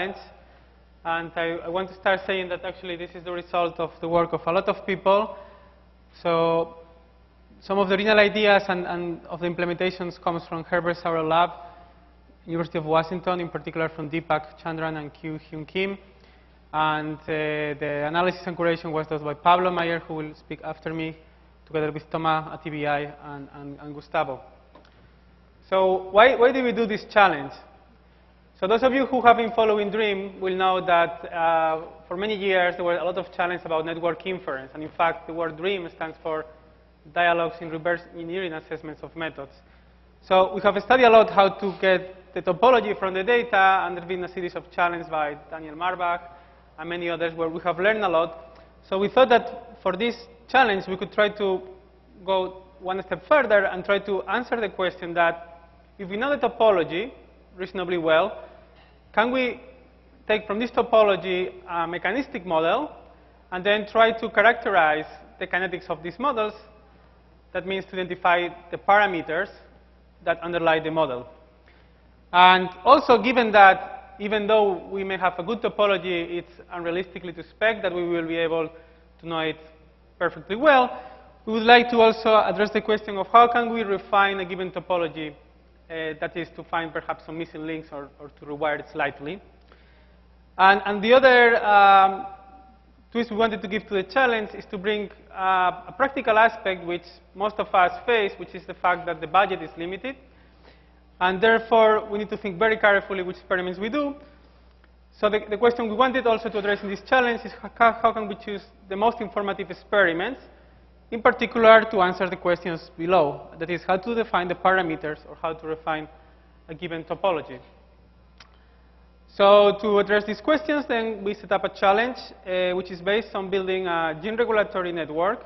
And I, I, want to start saying that actually this is the result of the work of a lot of people. So some of the original ideas and, and of the implementations comes from Herbert Sauro Lab, University of Washington, in particular from Deepak Chandran and Kyung Hyuk Kim. And uh, the analysis and curation was done by Pablo Meyer, who will speak after me, together with Thomas at EBI and, and, and Gustavo. So why, why did we do this challenge? So those of you who have been following DREAM will know that uh, for many years there were a lot of challenges about network inference. And in fact, the word DREAM stands for Dialogues in Reverse Engineering Assessments of Methods. So we have studied a lot how to get the topology from the data, and there's been a series of challenges by Daniel Marbach and many others where we have learned a lot. So we thought that for this challenge, we could try to go one step further and try to answer the question that if we know the topology, reasonably well, can we take from this topology a mechanistic model and then try to characterize the kinetics of these models? That means to identify the parameters that underlie the model. And also, given that even though we may have a good topology, it's unrealistically to expect that we will be able to know it perfectly well, we would like to also address the question of how can we refine a given topology uh, that is to find perhaps some missing links or, or to rewire it slightly. And, and the other um, twist we wanted to give to the challenge is to bring uh, a practical aspect which most of us face, which is the fact that the budget is limited. And therefore, we need to think very carefully which experiments we do. So the, the question we wanted also to address in this challenge is how, how can we choose the most informative experiments in particular to answer the questions below, that is how to define the parameters or how to refine a given topology. So to address these questions, then we set up a challenge, uh, which is based on building a gene regulatory network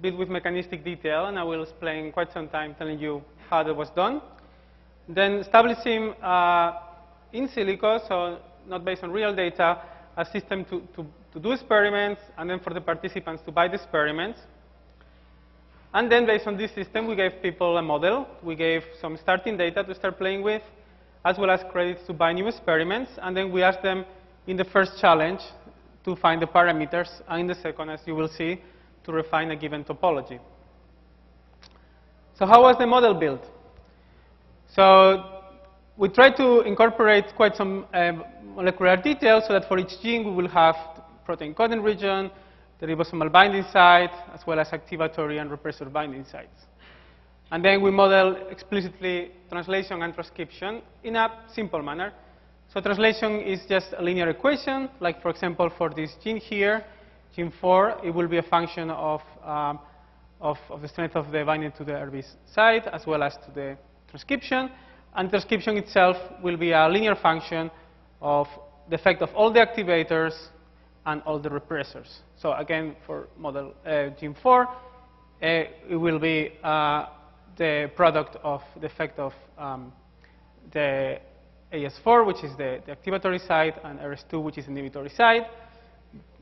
built with mechanistic detail, and I will explain quite some time telling you how that was done. Then establishing uh, in silico, so not based on real data, a system to, to, to do experiments, and then for the participants to buy the experiments. And then based on this system, we gave people a model. We gave some starting data to start playing with, as well as credits to buy new experiments. And then we asked them in the first challenge to find the parameters, and in the second, as you will see, to refine a given topology. So how was the model built? So we tried to incorporate quite some uh, molecular details so that for each gene we will have protein coding region, the ribosomal binding site, as well as activatory and repressor binding sites. And then we model explicitly translation and transcription in a simple manner. So translation is just a linear equation, like for example for this gene here, gene 4, it will be a function of, um, of, of, the strength of the binding to the RB site as well as to the transcription. And transcription itself will be a linear function of the effect of all the activators and all the repressors. So again, for model uh, gene 4, uh, it will be uh, the product of the effect of um, the AS4, which is the, the, activatory side, and RS2, which is the inhibitory side,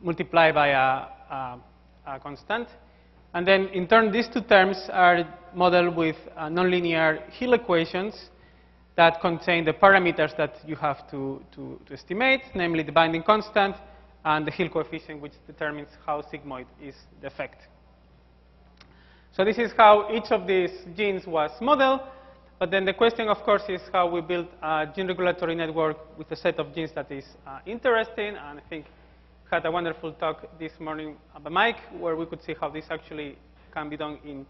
multiplied by a, a, a, constant. And then, in turn, these two terms are modeled with uh, nonlinear Hill equations that contain the parameters that you have to, to, to estimate, namely the binding constant, and the Hill coefficient, which determines how sigmoid is the effect. So this is how each of these genes was modeled. But then the question, of course, is how we build a gene regulatory network with a set of genes that is uh, interesting. And I think had a wonderful talk this morning by Mike, where we could see how this actually can be done in,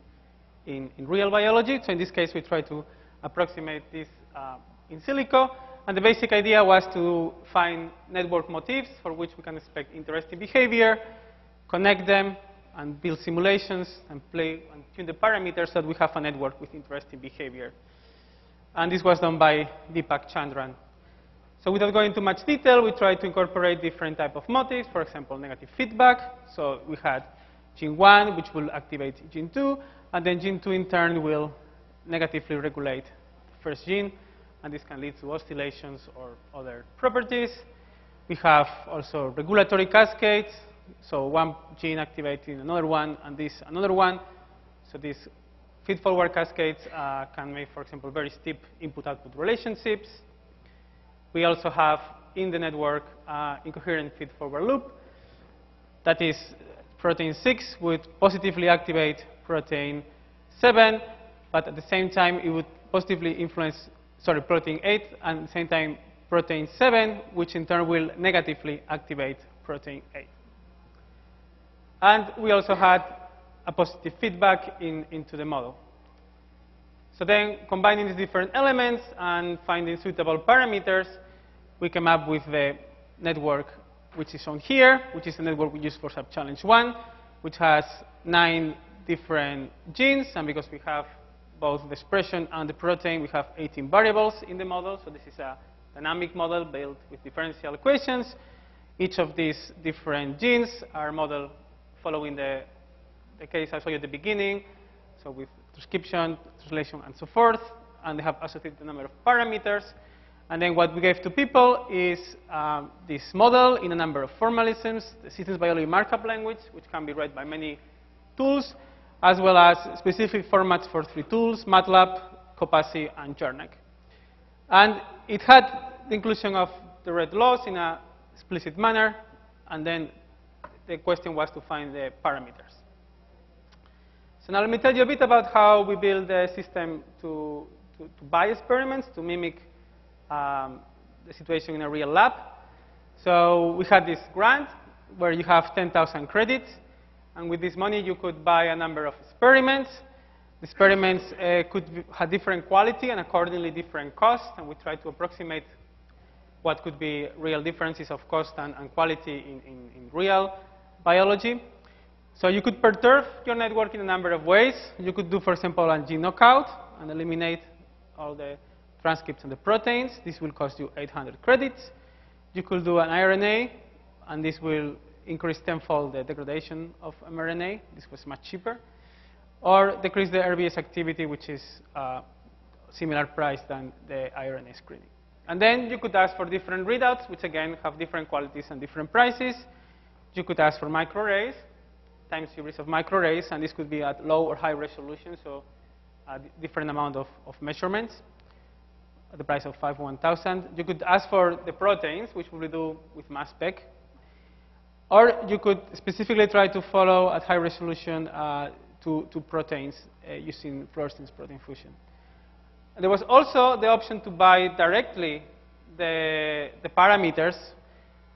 in, in real biology. So in this case, we try to approximate this uh, in silico. And the basic idea was to find network motifs for which we can expect interesting behavior, connect them, and build simulations and play and tune the parameters so that we have a network with interesting behavior. And this was done by Deepak Chandran. So without going into much detail, we tried to incorporate different type of motifs, for example, negative feedback. So we had gene 1, which will activate gene 2, and then gene 2 in turn will negatively regulate the first gene and this can lead to oscillations or other properties. We have also regulatory cascades, so one gene activating another one, and this another one. So these feed-forward cascades uh, can make, for example, very steep input-output relationships. We also have in the network uh, incoherent feed-forward loop. That is, protein 6 would positively activate protein 7, but at the same time, it would positively influence, sorry, protein 8, and same time, protein 7, which in turn will negatively activate protein 8. And we also had a positive feedback in, into the model. So then, combining these different elements and finding suitable parameters, we came up with the network which is shown here, which is the network we use for sub-challenge 1, which has nine different genes, and because we have both the expression and the protein, we have 18 variables in the model, so this is a dynamic model built with differential equations. Each of these different genes are modeled following the, the case I showed you at the beginning, so with transcription, translation, and so forth, and they have associated a number of parameters. And then what we gave to people is um, this model in a number of formalisms, the systems biology markup language, which can be read by many tools, as well as specific formats for three tools, MATLAB, COPASI, and Jarnac. And it had the inclusion of the rate laws in an explicit manner, and then the question was to find the parameters. So now let me tell you a bit about how we build the system to, to, to buy experiments, to mimic um, the situation in a real lab. So we had this grant where you have 10,000 credits, and with this money you could buy a number of experiments. The experiments uh, could have different quality and accordingly different cost, and we try to approximate what could be real differences of cost and, and quality in, in, in real biology. So you could perturb your network in a number of ways. You could do, for example, a gene knockout and eliminate all the transcripts and the proteins. This will cost you 800 credits. You could do an RNAi, and this will increase tenfold the degradation of mRNA. This was much cheaper. Or decrease the RBS activity, which is uh, similar price than the RNAi screening. And then you could ask for different readouts, which again have different qualities and different prices. You could ask for microarrays, time series of microarrays, and this could be at low or high resolution, so a different amount of, of measurements at the price of 5 1000. You could ask for the proteins, which we do with mass spec. Or you could specifically try to follow at high resolution uh, to, to, proteins uh, using fluorescence protein fusion. And there was also the option to buy directly the, the parameters.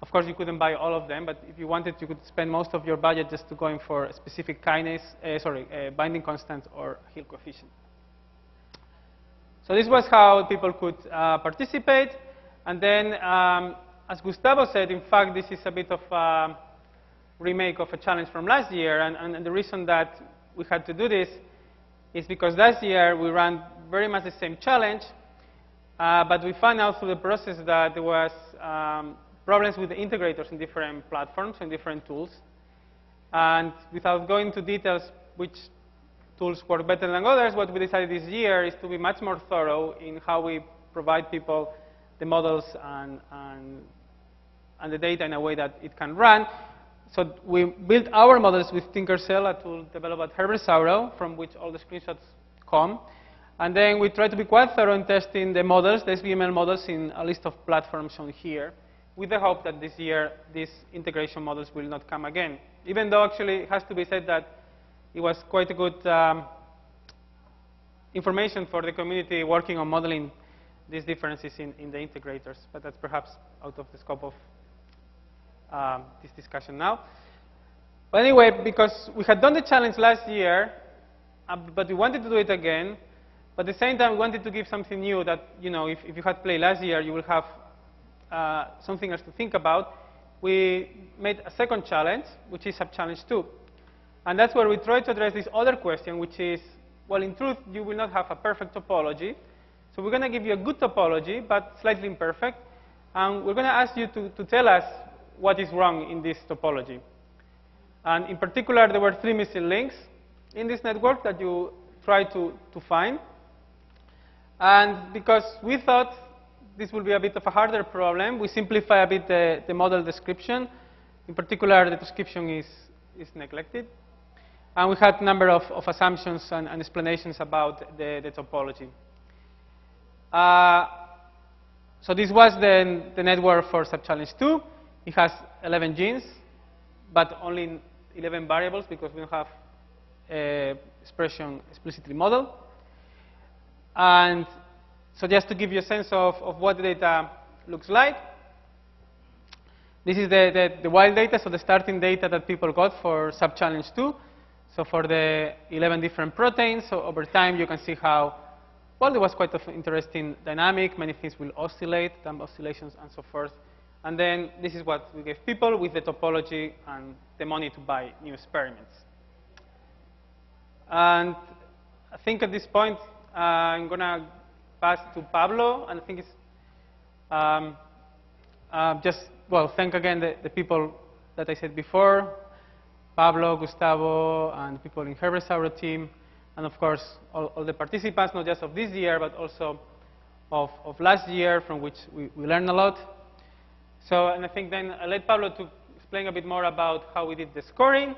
Of course, you couldn't buy all of them, but if you wanted, you could spend most of your budget just to going for a specific kinase, uh, sorry, uh, binding constant or Hill coefficient. So this was how people could uh, participate. And then, um, as Gustavo said, in fact, this is a bit of a remake of a challenge from last year. And, and, and the reason that we had to do this is because last year we ran very much the same challenge, uh, but we found out through the process that there was um, problems with the integrators in different platforms and different tools. And without going into details which tools work better than others, what we decided this year is to be much more thorough in how we provide people the models and, and, and the data in a way that it can run. So we built our models with TinkerCell, a tool developed at Herbert Sauro, from which all the screenshots come. And then we try to be quite thorough in testing the models, the SBML models, in a list of platforms shown here, with the hope that this year these integration models will not come again. Even though actually it has to be said that it was quite a good um, information for the community working on modeling these differences in, in, the integrators, but that's perhaps out of the scope of um, this discussion now. But anyway, because we had done the challenge last year, uh, but we wanted to do it again, but at the same time we wanted to give something new that, you know, if, if you had played last year, you will have uh, something else to think about. We made a second challenge, which is sub-challenge 2. And that's where we try to address this other question, which is, well, in truth, you will not have a perfect topology. So we're going to give you a good topology, but slightly imperfect. And we're going to ask you to, to tell us what is wrong in this topology. And in particular, there were three missing links in this network that you try to, to find. And because we thought this will be a bit of a harder problem, we simplify a bit the, the model description. In particular, the description is, is neglected. And we had a number of, of assumptions and, and, explanations about the, the topology. Uh, so this was the, the network for sub-challenge 2. It has 11 genes, but only 11 variables because we don't have uh, expression explicitly modeled. And so just to give you a sense of, of what the data looks like, this is the, the, the, wild data, so the starting data that people got for sub-challenge 2. So for the 11 different proteins, so over time you can see how, well, there was quite an interesting dynamic. Many things will oscillate, time oscillations and so forth. And then this is what we gave people with the topology and the money to buy new experiments. And I think at this point, uh, I'm going to pass to Pablo, and I think it's um, uh, just, well, thank again the, the, people that I said before, Pablo, Gustavo, and people in Herbert's team, and of course, all, all, the participants, not just of this year, but also of, of last year, from which we, we learned a lot. So, and I think then I'll let Pablo to explain a bit more about how we did the scoring,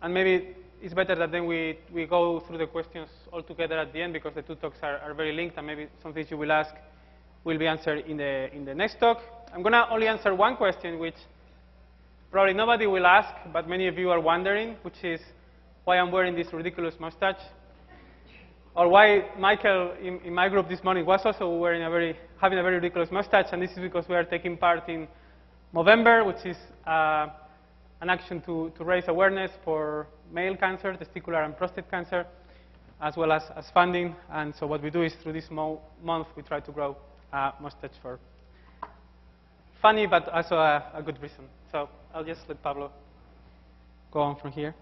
and maybe it's better that then we, we go through the questions all together at the end because the two talks are, are very linked and maybe some things you will ask will be answered in the, in the next talk. I'm going to only answer one question which probably nobody will ask, but many of you are wondering, which is why I'm wearing this ridiculous mustache. Or why Michael in, in my group this morning was also wearing a very, having a very ridiculous mustache, and this is because we are taking part in Movember, which is uh, an action to, to raise awareness for male cancer, testicular and prostate cancer, as well as, as funding. And so what we do is through this mo month, we try to grow a mustache for funny, but also a, a good reason. So I'll just let Pablo go on from here.